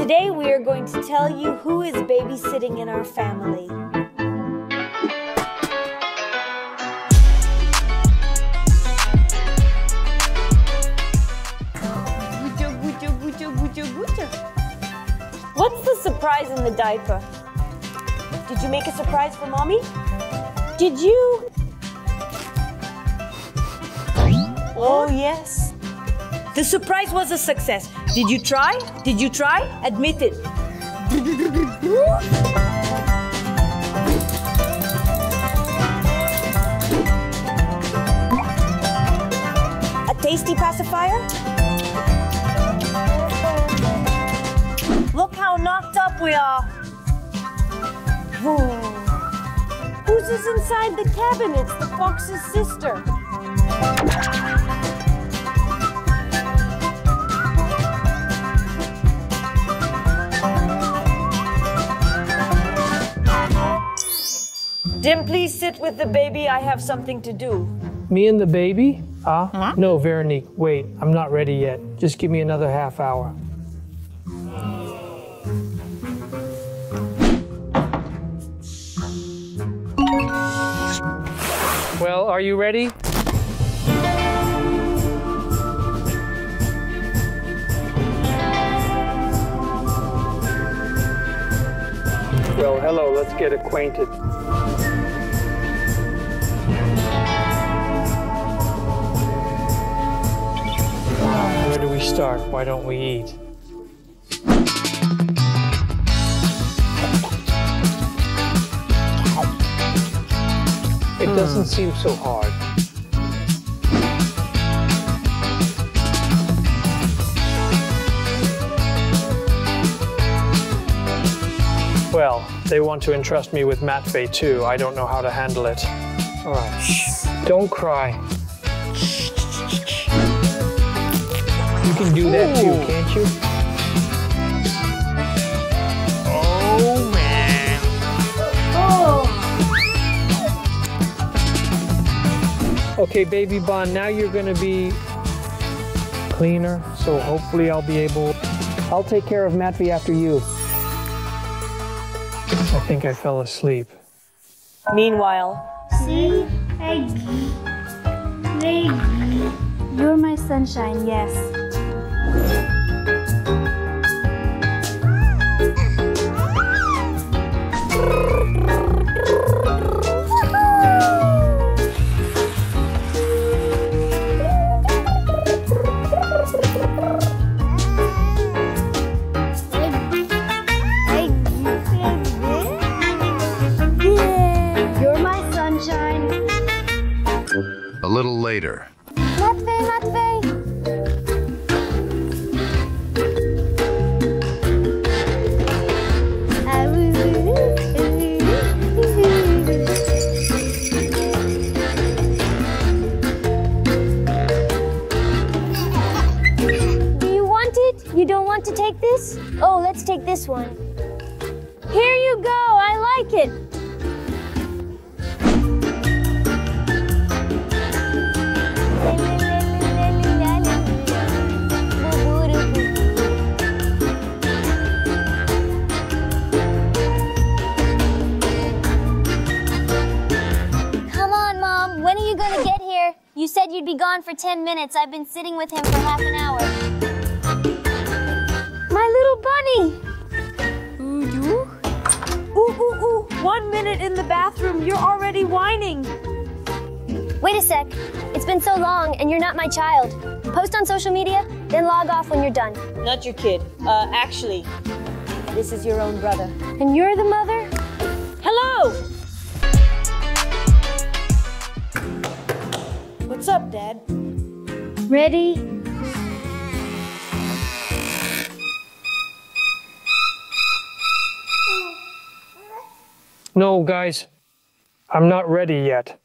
Today we are going to tell you who is babysitting in our family. What's the surprise in the diaper? Did you make a surprise for mommy? Did you? Oh, yes. The surprise was a success. Did you try? Did you try? Admit it. A tasty pacifier? Look how knocked up we are. Whose is inside the cabin? It's the fox's sister. Dim, please sit with the baby. I have something to do. Me and the baby? Ah? No, Veronique, wait, I'm not ready yet. Just give me another half hour. Well, are you ready? Well, hello, let's get acquainted. Where do we start? Why don't we eat? It doesn't hmm. seem so hard. Well, they want to entrust me with Matvey too. I don't know how to handle it. All right, shh. Don't cry. You can do that too, can't you? Oh man. Oh. Okay, baby Born, now you're gonna be cleaner, so hopefully I'll be able. I'll take care of Matvey after you. I think I fell asleep. Meanwhile, See, Eggy. Reggie. You're my sunshine, yes. You're my sunshine. A little later. Want to take this? Oh, let's take this one. Here you go. I like it. Come on, Mom. When are you going to get here? You said you'd be gone for 10 minutes. I've been sitting with him for half an hour. My little bunny. ooh, ooh, ooh, one minute in the bathroom, you're already whining. Wait a sec. It's been so long, and you're not my child. Post on social media, then log off when you're done. Not your kid. Uh, actually, this is your own brother. And you're the mother? Hello! What's up, Dad? Ready? No, guys, I'm not ready yet.